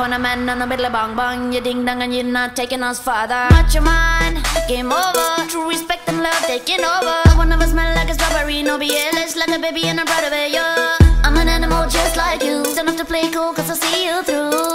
on a man and a bit of bang bang, you ding dong and you're not taking us further. your man, game over. True respect and love taking over. One of us smell like a strawberry, no BLS, like a baby and I'm proud of it, yeah. I'm an animal just like you. Don't have to play cool, cause I see you through.